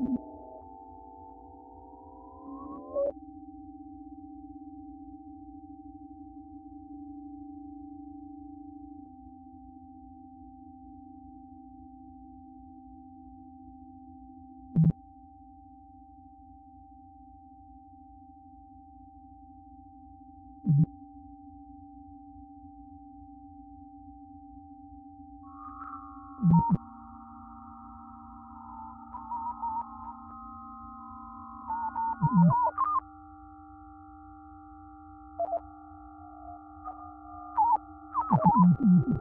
you. Thank you.